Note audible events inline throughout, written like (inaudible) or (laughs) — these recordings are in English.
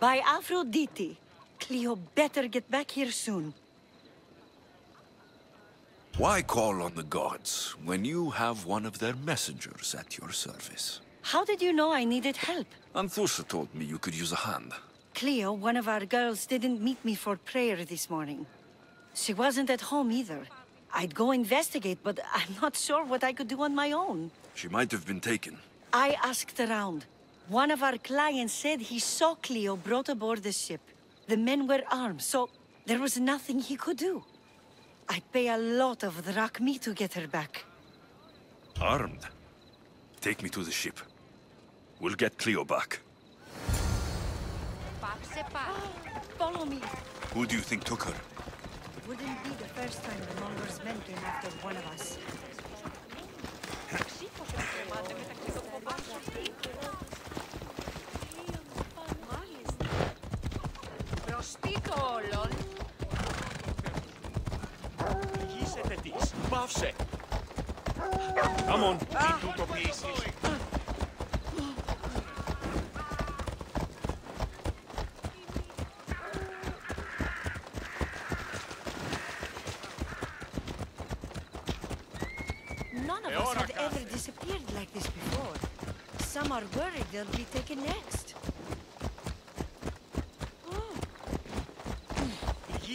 By Aphrodite. Cleo better get back here soon. Why call on the gods when you have one of their messengers at your service? How did you know I needed help? Anthousa told me you could use a hand. Cleo, one of our girls, didn't meet me for prayer this morning. She wasn't at home either. I'd go investigate, but I'm not sure what I could do on my own. She might have been taken. I asked around. One of our clients said he saw Cleo brought aboard the ship. The men were armed, so there was nothing he could do. I'd pay a lot of drachmae to get her back. Armed? Take me to the ship. We'll get Cleo back. (gasps) Follow me. Who do you think took her? Wouldn't be the first time the Monger's men came after one of us. (laughs) (laughs) Προστίτω όλων. Γύσετε της. Πάυσε. Κάμον. Τι τούτο ποιήσεις. None of us had ever disappeared like this before. Some are worried they'll be taken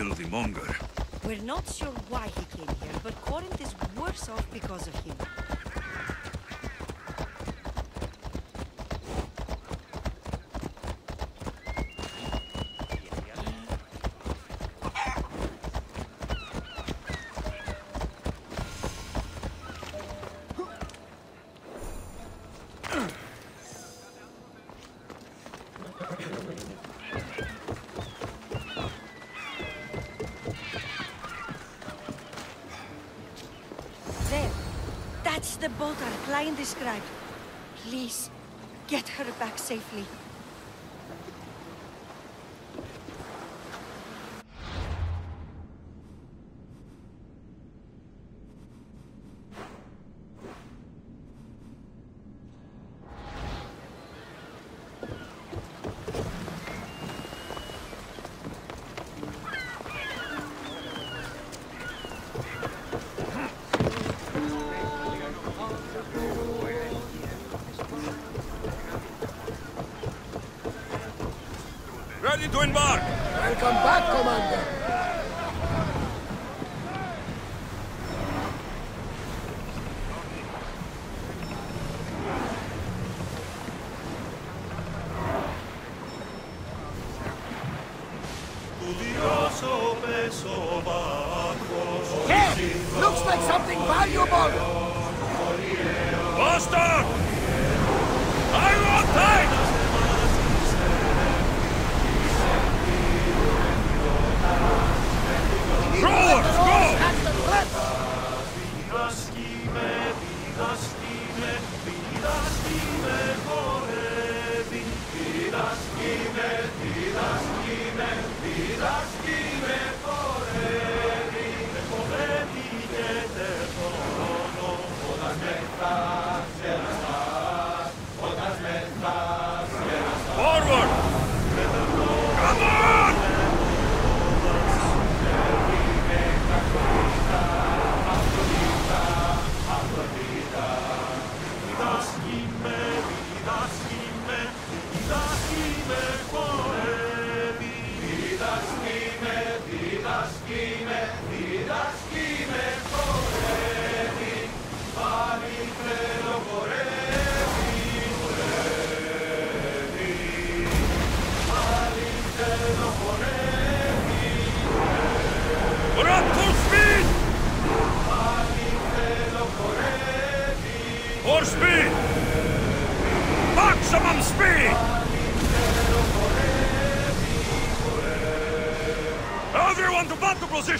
The Monger. We're not sure why he came here, but Corinth is worse off because of him. The boat our client described. Please, get her back safely. Ready to embark! Welcome back, Commander.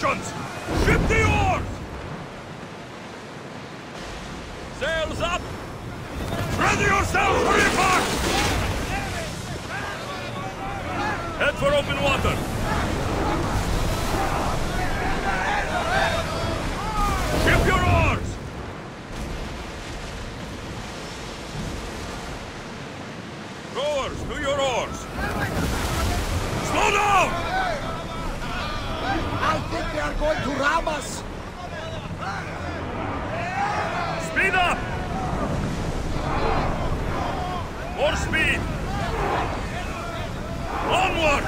Ship the oars! Sails up! Ready yourselves for impact! Head for open water! Ship your oars! Rowers, to your oars! Slow down! I think they are going to ram us. Speed up! More speed! Onward!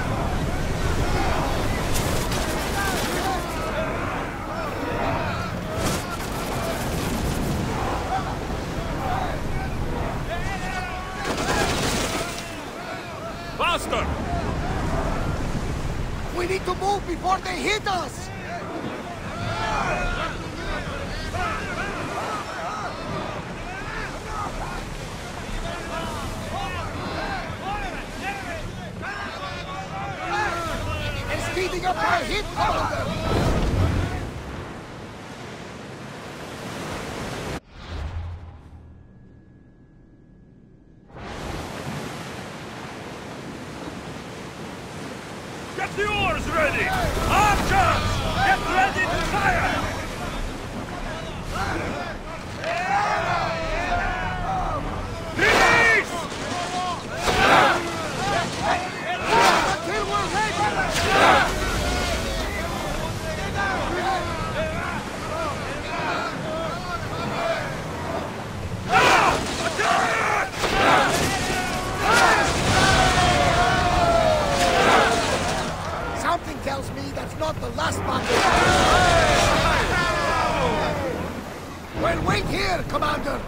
Faster! We need to move before they hit us. They're up our hit, Commander. Get the oars ready! Archers! Get ready to fire! That's the last battle. Well, wait here, Commander.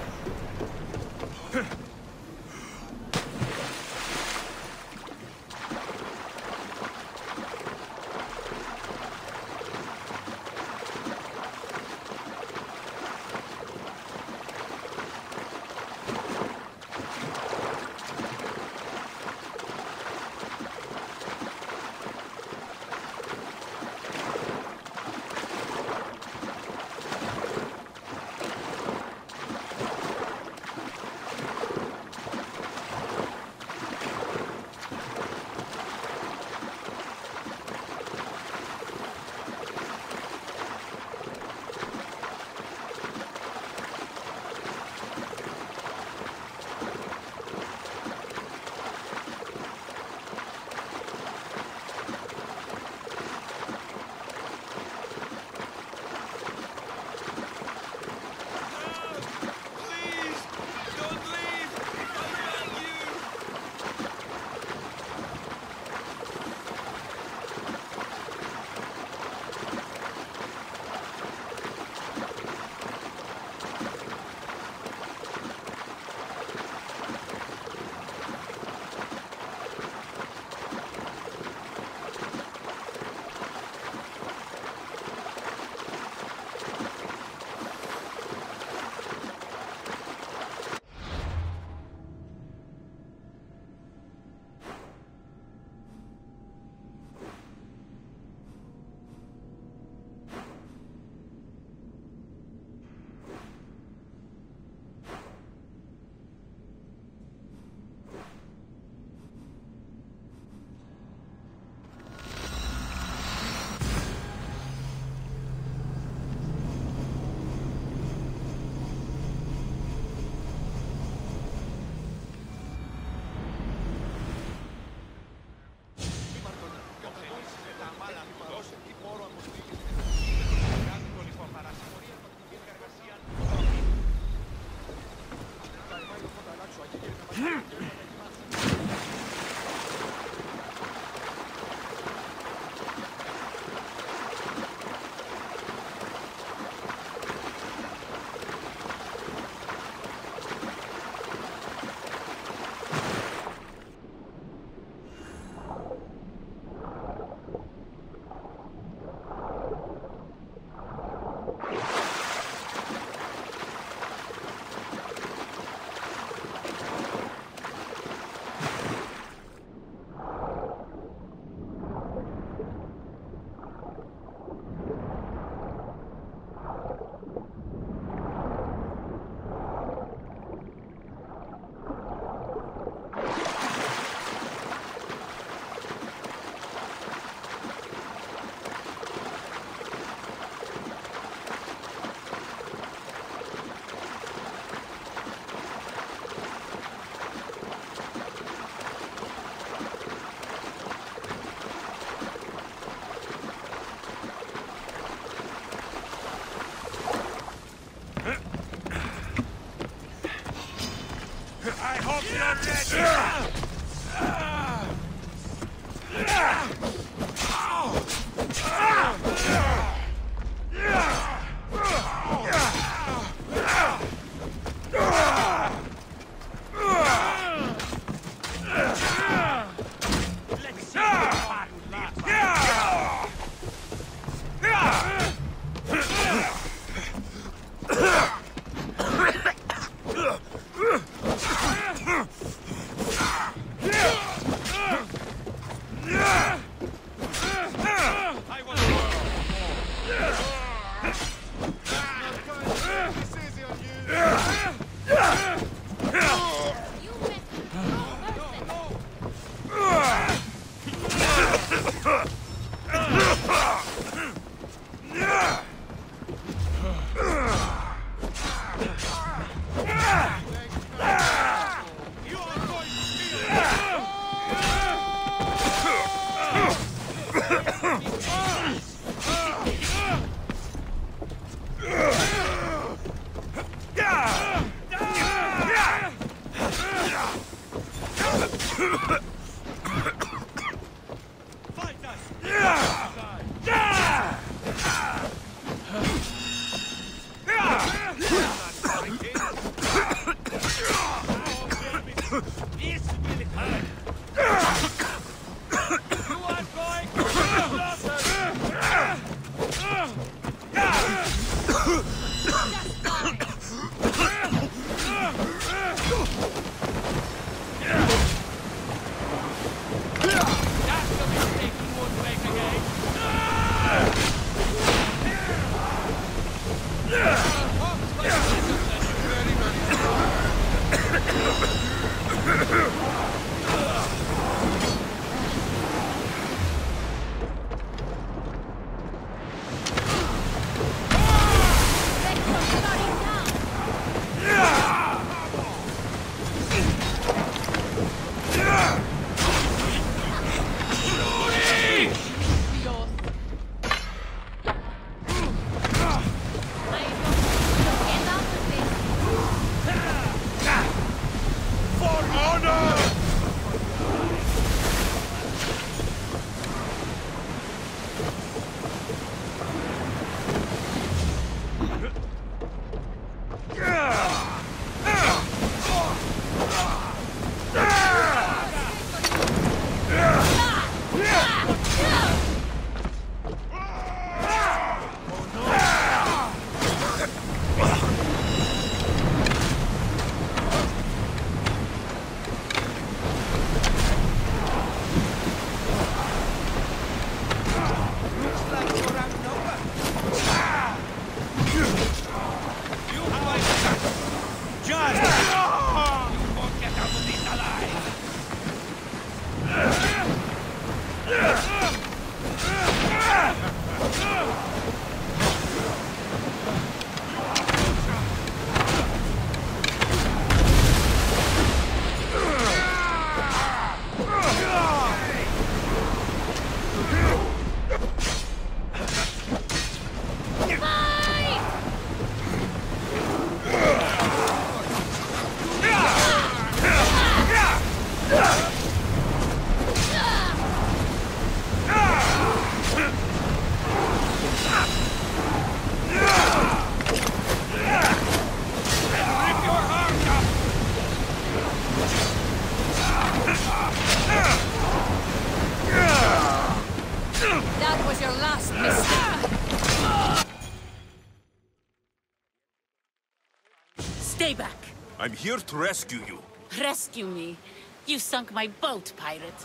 I'm here to rescue you. Rescue me. You sunk my boat, pirate.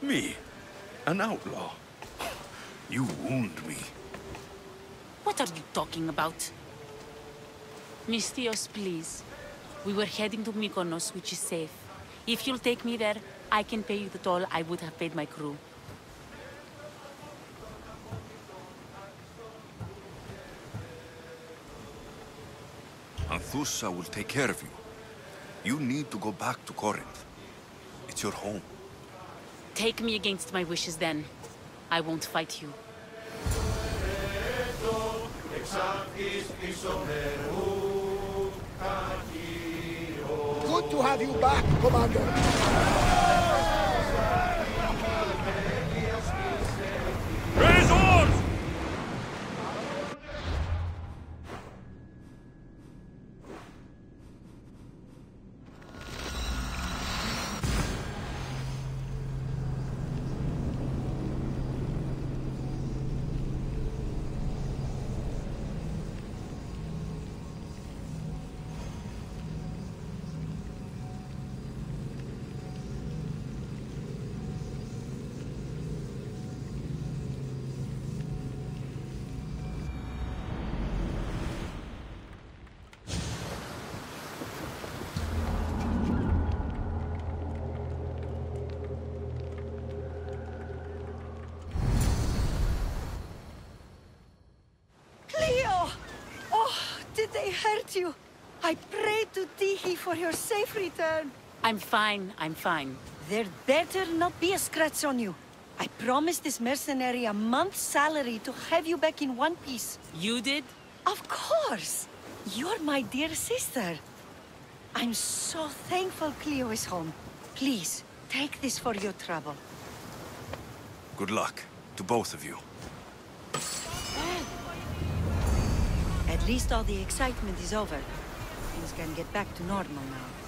Me, an outlaw. You wound me. What are you talking about? Misthios, please. We were heading to Mykonos, which is safe. If you'll take me there, I can pay you the toll I would have paid my crew. Anthousa will take care of you. You need to go back to Corinth. It's your home. Take me against my wishes then. I won't fight you. Good to have you back, Commander. They you? I pray to Tyche for your safe return. I'm fine, I'm fine. There better not be a scratch on you. I promised this mercenary a month's salary to have you back in one piece. You did? Of course! You're my dear sister. I'm so thankful Cleo is home. Please, take this for your trouble. Good luck to both of you. At least all the excitement is over. Things can get back to normal now.